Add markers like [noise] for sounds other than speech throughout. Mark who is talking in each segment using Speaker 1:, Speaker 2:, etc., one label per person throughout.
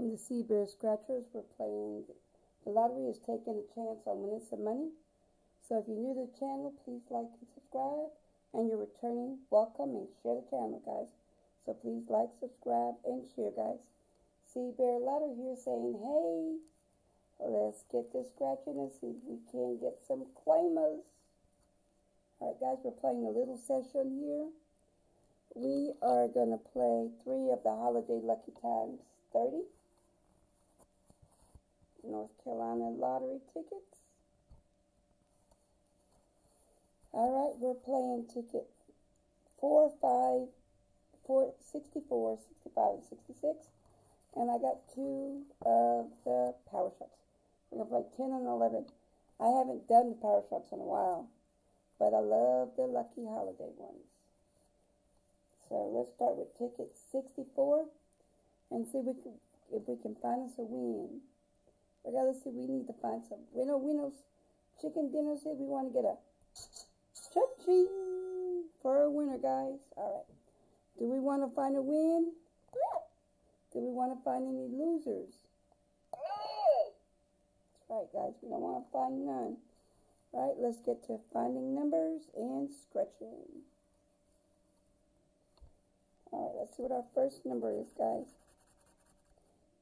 Speaker 1: Welcome to Cbear Scratchers. We're playing the lottery is taking a chance on winning some money. So if you're new to the channel, please like and subscribe. And you're returning, welcome and share the channel, guys. So please like, subscribe, and share, guys. Cbear Lottery here saying, hey, let's get this scratching and see if we can get some claimers. Alright, guys, we're playing a little session here. We are going to play three of the Holiday Lucky Times 30 North Carolina lottery tickets. All right, we're playing ticket 4, 5, 4, 64, 65, and 66. And I got two of the power shots. We're going to play 10 and 11. I haven't done the power shots in a while, but I love the lucky holiday ones. So let's start with ticket 64 and see if we can, if we can find us a win. I gotta see, we need to find some winner winners, chicken dinners if we want to get a cha-ching for a winner, guys. All right. Do we want to find a win? Do we want to find any losers? That's right, guys. We don't want to find none. All right, let's get to finding numbers and scratching. All right, let's see what our first number is, guys.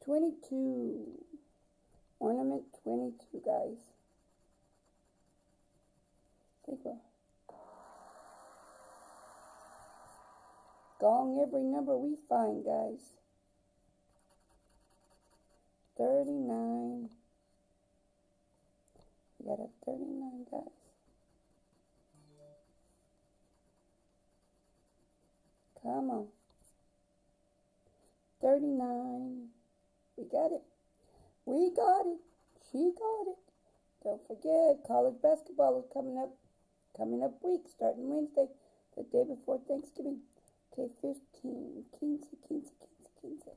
Speaker 1: 22. Ornament 22, guys. Think we Gong every number we find, guys. 39. We got a 39, guys. Come on. 39. We got it. We got it. She got it. Don't forget, college basketball is coming up. Coming up week, starting Wednesday, the day before Thanksgiving. Okay, 15. 15, 15, 15, 15.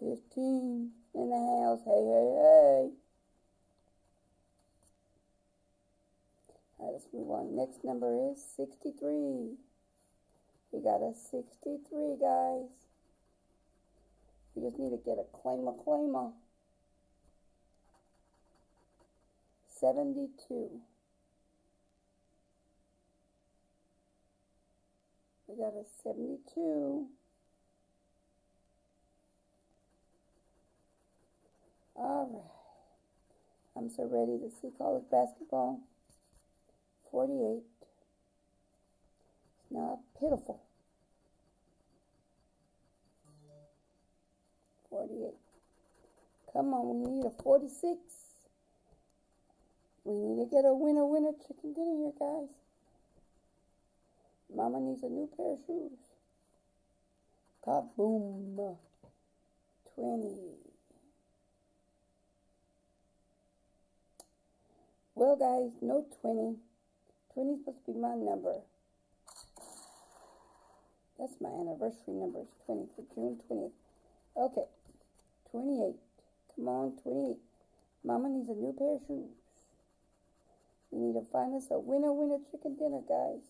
Speaker 1: 15 in the house. Hey, hey, hey. All right, let's move on. Next number is 63. We got a 63, guys. We just need to get a claimer a claimer. 72. We got a 72. All right. I'm so ready to see college basketball. 48. It's not pitiful. 48. Come on, we need a 46. We need to get a winner, winner chicken dinner here, guys. Mama needs a new pair of shoes. Kaboom. 20. Well, guys, no 20. 20 is supposed to be my number. That's my anniversary number. It's 20 for June 20th. Okay. 28. Come on, 28. Mama needs a new pair of shoes. We need to find us a winner, winner chicken dinner, guys.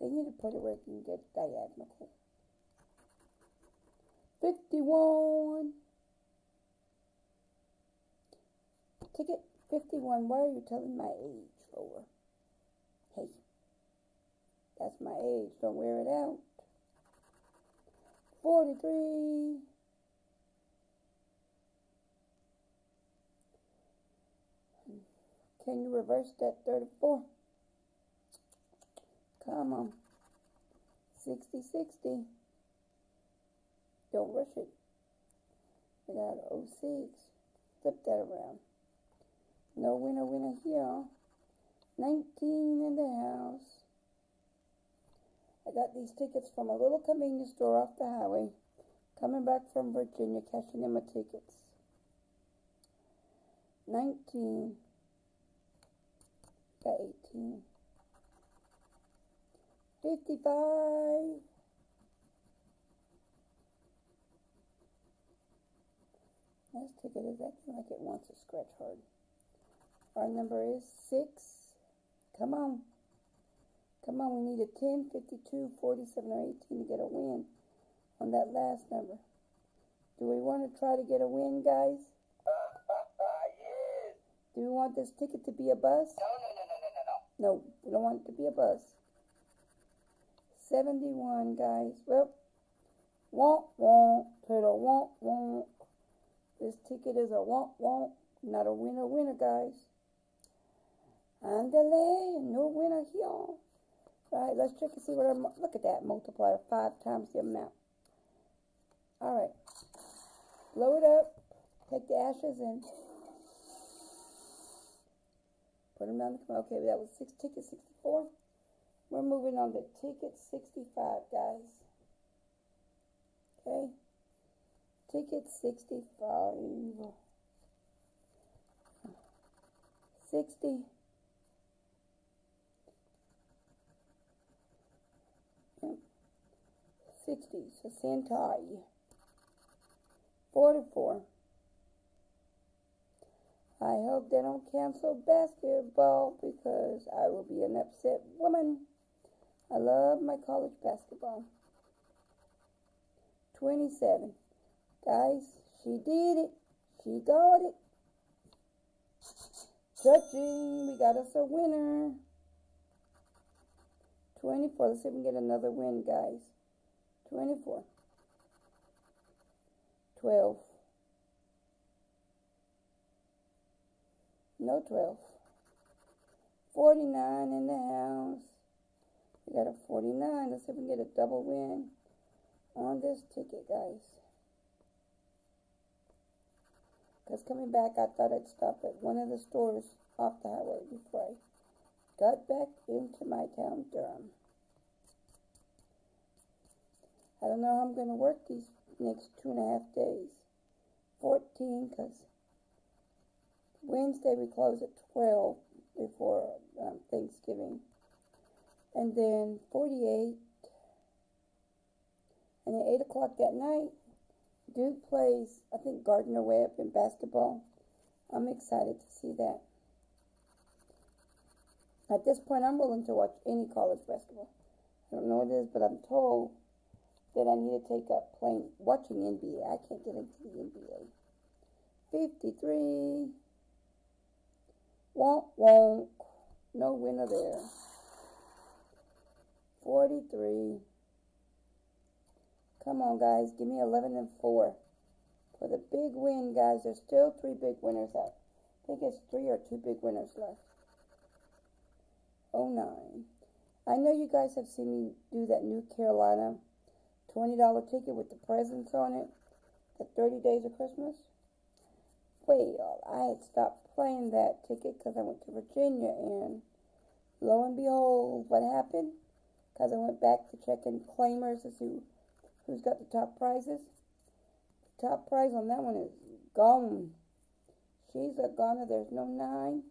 Speaker 1: They need to put it where you can get diagonal. 51. Ticket 51. Why are you telling my age, Rover? Hey, that's my age. Don't wear it out. 43. Can you reverse that 34? Come on. 60, 60. Don't rush it. We got 06. Flip that around. No winner, winner here. 19 in the house. I got these tickets from a little convenience store off the highway. Coming back from Virginia, cashing in my tickets. 19. Got 18. 55. This ticket is acting like it wants to scratch hard. Our number is 6. Come on. Come on, we need a 10, 52, 47, or 18 to get a win on that last number. Do we want to try to get a win, guys? [laughs]
Speaker 2: yes.
Speaker 1: Do we want this ticket to be a bus?
Speaker 2: No,
Speaker 1: we don't want it to be a bus. 71, guys. Well, won't, won't, to the won't, won't. This ticket is a won't, won't, not a winner, winner, guys. Andale, no winner here. All right, let's check and see what our, look at that multiplier, five times the amount. All right, blow it up, take the ashes and put them down the, okay, that was six, ticket 64. We're moving on to ticket 65, guys. Okay. Ticket 65. 60. Yep. 60. Sasantai. 44. I hope they don't cancel basketball because I will be an upset woman. I love my college basketball. 27. Guys, she did it. She got it. Touching. We got us a winner. 24. Let's see if we can get another win, guys. 24. 12. No 12. 49 in the house. We got a 49. Let's see if we can get a double win on this ticket, guys. Because coming back, I thought I'd stop at one of the stores off the highway before I got back into my town, Durham. I don't know how I'm going to work these next two and a half days. 14, because Wednesday we close at 12 before um, Thanksgiving. And then 48. And at 8 o'clock that night, Duke plays, I think, Gardner Webb in basketball. I'm excited to see that. At this point, I'm willing to watch any college basketball. I don't know what it is, but I'm told that I need to take up playing, watching NBA. I can't get into the NBA. 53. Wonk, wonk. No winner there. 43. Come on, guys. Give me 11 and 4. For the big win, guys, there's still three big winners left. I think it's three or two big winners left. 09. I know you guys have seen me do that New Carolina $20 ticket with the presents on it. The 30 Days of Christmas. Well, I had stopped playing that ticket because I went to Virginia, and lo and behold, what happened? Because I went back to check in claimers to see who's got the top prizes. The top prize on that one is gone. She's a goner. There's no nine.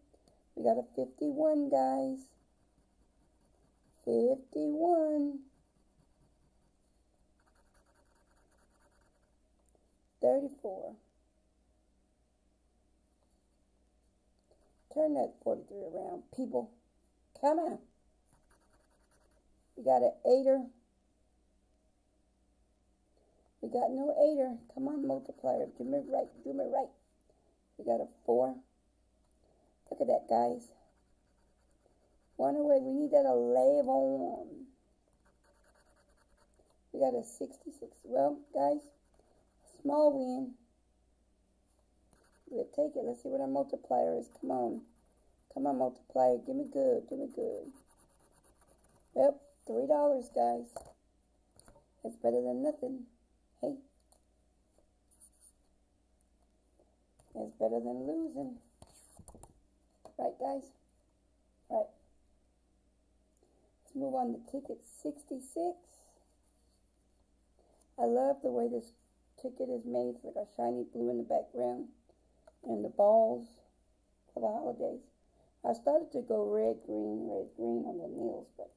Speaker 1: We got a 51, guys. 51. 34. Turn that 43 around, people. Come on. We got an eighter. We got no eighter. Come on, multiplier. Do me right. Do me right. We got a four. Look at that, guys. One away. We need that 11. We got a 66. Well, guys, small win. We'll take it. Let's see what our multiplier is. Come on. Come on, multiplier. Give me good. Give me good. Yep, $3, guys. That's better than nothing. Hey. That's better than losing. Right, guys? Right. Let's move on to ticket 66. I love the way this ticket is made. It's like a shiny blue in the background and the balls for the holidays. I started to go red, green, red, green on the nails, but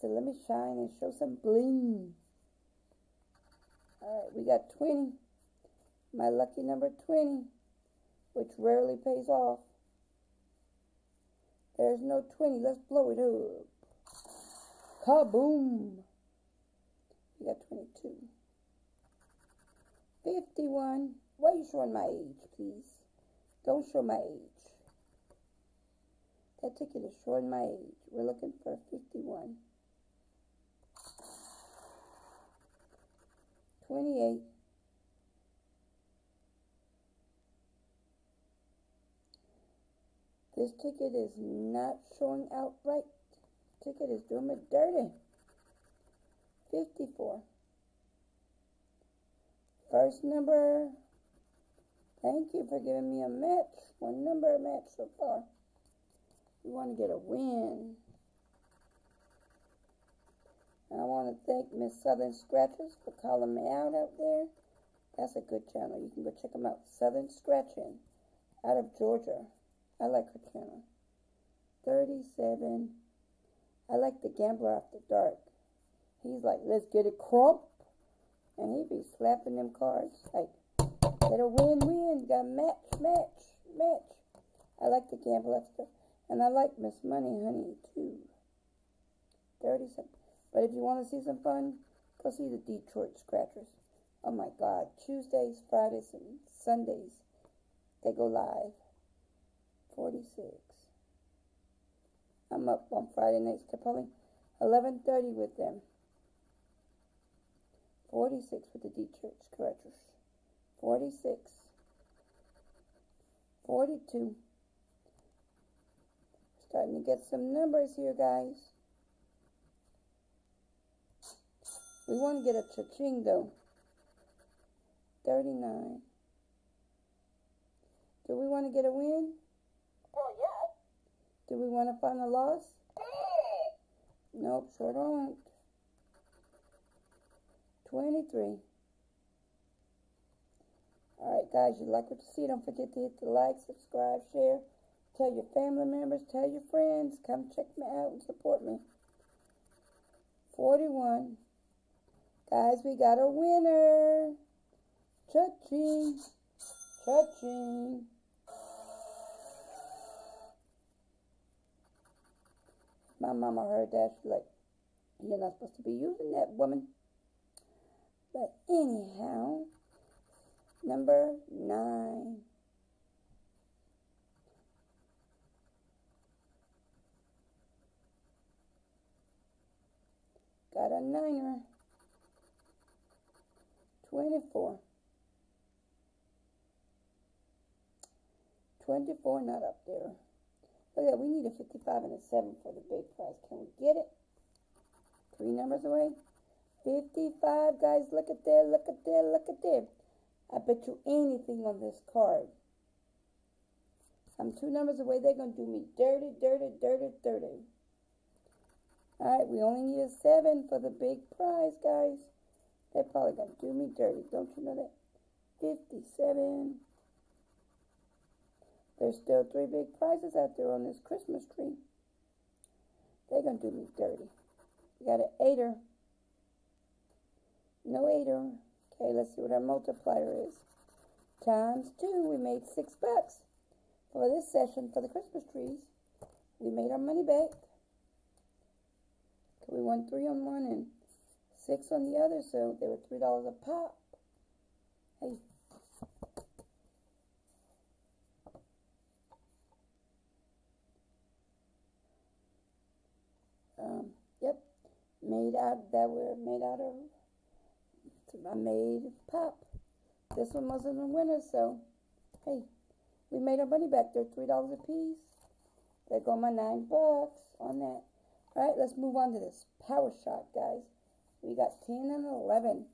Speaker 1: said, let me shine and show some bling. All right, we got 20. My lucky number 20, which rarely pays off. There's no 20. Let's blow it up. Kaboom. We got 22. 51. Why are you showing my age, please? Don't show my age. That ticket is showing my age. We're looking for 51. 28. This ticket is not showing out right. Ticket is doing me dirty. 54. First number. Thank you for giving me a match. One number match so far. We want to get a win. I want to thank Miss Southern Scratchers for calling me out out there. That's a good channel. You can go check them out. Southern Scratching out of Georgia. I like her channel. 37. I like the Gambler After Dark. He's like, let's get it crump. And he be slapping them cards. Like, get a win-win. Got a match, match, match. I like the Gambler After Dark. And I like Miss Money Honey too. 37. But if you want to see some fun, go see the Detroit Scratchers. Oh my God. Tuesdays, Fridays, and Sundays, they go live. 46. I'm up on Friday nights to probably 11.30 with them. 46 with the Detroit Scratchers. 46. 42. Starting to get some numbers here, guys. We want to get a cha-ching, though. 39. Do we want to get a win?
Speaker 2: Well, yes.
Speaker 1: Do we want to find a loss? [laughs] Nope, sure don't. 23. Guys, you like what you see? Don't forget to hit the like, subscribe, share. Tell your family members, tell your friends. Come check me out and support me. 41. Guys, we got a winner. Cha-ching. Cha-ching. My mama heard that. She's like, you're not supposed to be using that woman. But anyhow, number nine. Got a niner. 24. 24 not up there. Look at we need a 55 and a 7 for the big prize. Can we get it? Three numbers away. 55, guys. Look at there, look at there, look at there. I bet you anything on this card. I'm two numbers away. They're going to do me dirty, dirty, dirty, dirty. All right, we only need a 7 for the big prize, guys. They're probably going to do me dirty. Don't you know that? 57. There's still three big prizes out there on this Christmas tree. They're going to do me dirty. We got an eighter. No eighter. Okay, let's see what our multiplier is. Times two, we made six bucks for this session for the Christmas trees. We made our money back. We won three on one and six on the other, so they were three dollars a pop. Hey. Um, yep, made out that were made out of. I made pop. This one wasn't a winner, so hey, we made our money back. They're three dollars a piece. There go my nine bucks on that. All right, let's move on to this power shot, guys. We got 10 and 11.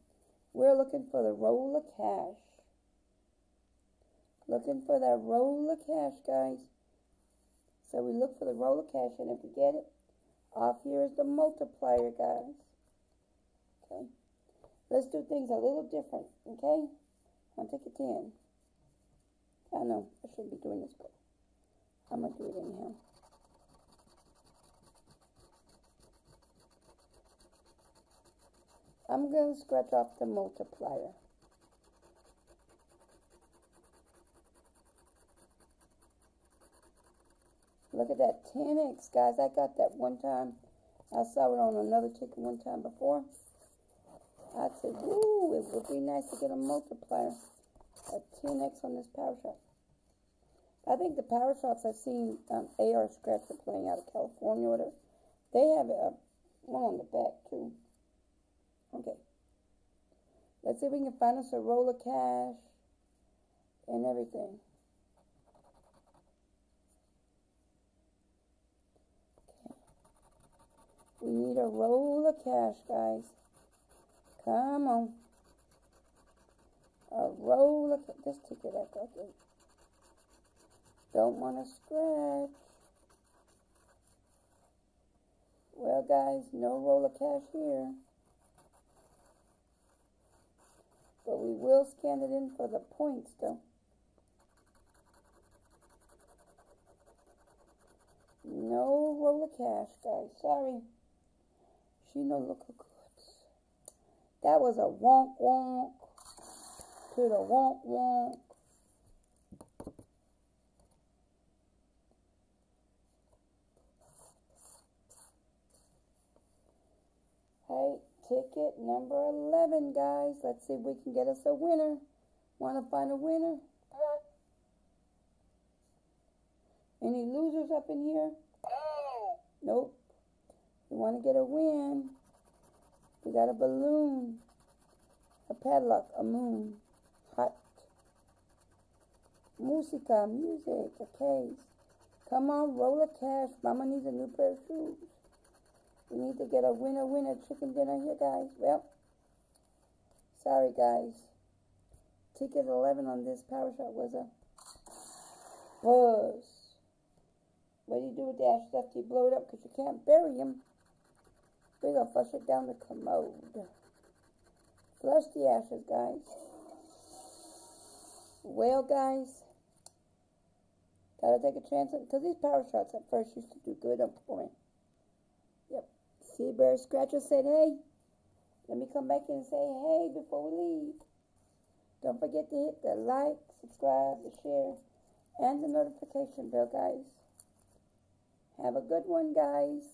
Speaker 1: We're looking for the roll of cash. Looking for that roll of cash, guys. So we look for the roll of cash, and if we get it, off here is the multiplier, guys. Okay. Let's do things a little different, okay? I'll take a 10. I know, I shouldn't be doing this, but I'm going to do it anyhow. I'm going to scratch off the multiplier. Look at that 10x, guys. I got that one time. I saw it on another ticket one time before. I'd say, ooh, it would be nice to get a multiplier, a 10x on this power shot. I think the power shots I've seen um, AR Scratcher playing out of California, whatever, they have a one on the back too. Okay. Let's see if we can find us a roll of cash and everything. Okay. We need a roll of cash, guys. Come on. A roll of this ticket it. Don't want to scratch. Well, guys, no roll of cash here. But we will scan it in for the points, though. No roll of cash, guys. Sorry. She no look. That was a wonk wonk to the wonk wonk. Hey, ticket number 11, guys. Let's see if we can get us a winner. Want to find a winner? Any losers up in here?
Speaker 2: No.
Speaker 1: Nope. We want to get a win. We got a balloon, a padlock, a moon, hot, musica, music, a case. Come on, roll a cash. Mama needs a new pair of shoes. We need to get a winner, winner chicken dinner here, guys. Well, sorry, guys. Ticket 11 on this power shot was a buzz. What do you do with the ashes after you blow it up? Because you can't bury them. We're going to flush it down the commode. Flush the ashes, guys. Well, guys, gotta take a chance because these power shots at first used to do good for me. Yep. Cbear Scratcher said, hey, let me come back and say hey before we leave. Don't forget to hit the like, subscribe, the share, and the notification bell, guys. Have a good one, guys.